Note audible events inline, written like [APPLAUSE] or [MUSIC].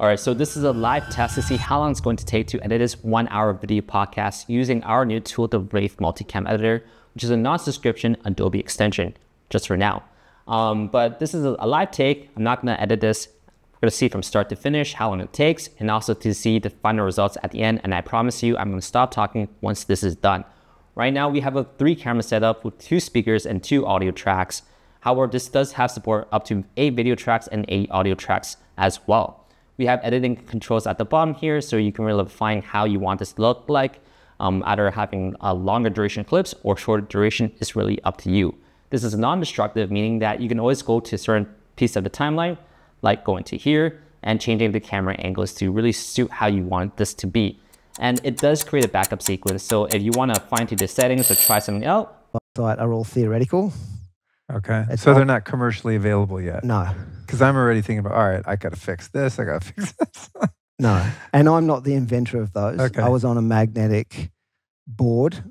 All right, so this is a live test to see how long it's going to take to edit this one hour video podcast using our new tool, the Wraith Multicam Editor, which is a non-subscription Adobe extension, just for now. Um, but this is a, live take. I'm not gonna edit this. We're gonna see from start to finish how long it takes and also to see the final results at the end. And I promise you, I'm gonna stop talking once this is done. Right now, we have a three camera setup with two speakers and two audio tracks. However, this does have support up to eight video tracks and eight audio tracks as well. We have editing controls at the bottom here, so you can really define how you want this to look like. Um, either having a longer duration clips or shorter duration is really up to you. This is non-destructive, meaning that you can always go to a certain piece of the timeline, like going to here and changing the camera angles to really suit how you want this to be. And it does create a backup sequence. So if you want to fine tune the settings or try something out, Site are all theoretical. Okay. It's so all- they're not commercially available yet. No, Because I'm already thinking about, all right, I got to fix this. I got to [LAUGHS] fix this. no. And I'm not the inventor of those. Okay. I was on a magnetic board